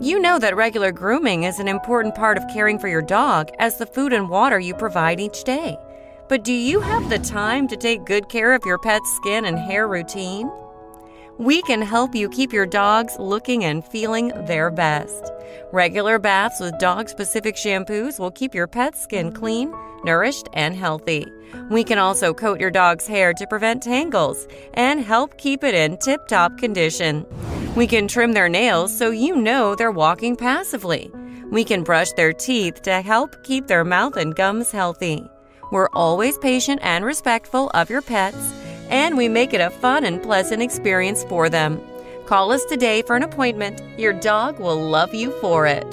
You know that regular grooming is an important part of caring for your dog as the food and water you provide each day. But do you have the time to take good care of your pet's skin and hair routine? We can help you keep your dogs looking and feeling their best. Regular baths with dog specific shampoos will keep your pet's skin clean, nourished, and healthy. We can also coat your dog's hair to prevent tangles and help keep it in tip top condition. We can trim their nails so you know they're walking passively. We can brush their teeth to help keep their mouth and gums healthy. We're always patient and respectful of your pets and we make it a fun and pleasant experience for them. Call us today for an appointment. Your dog will love you for it.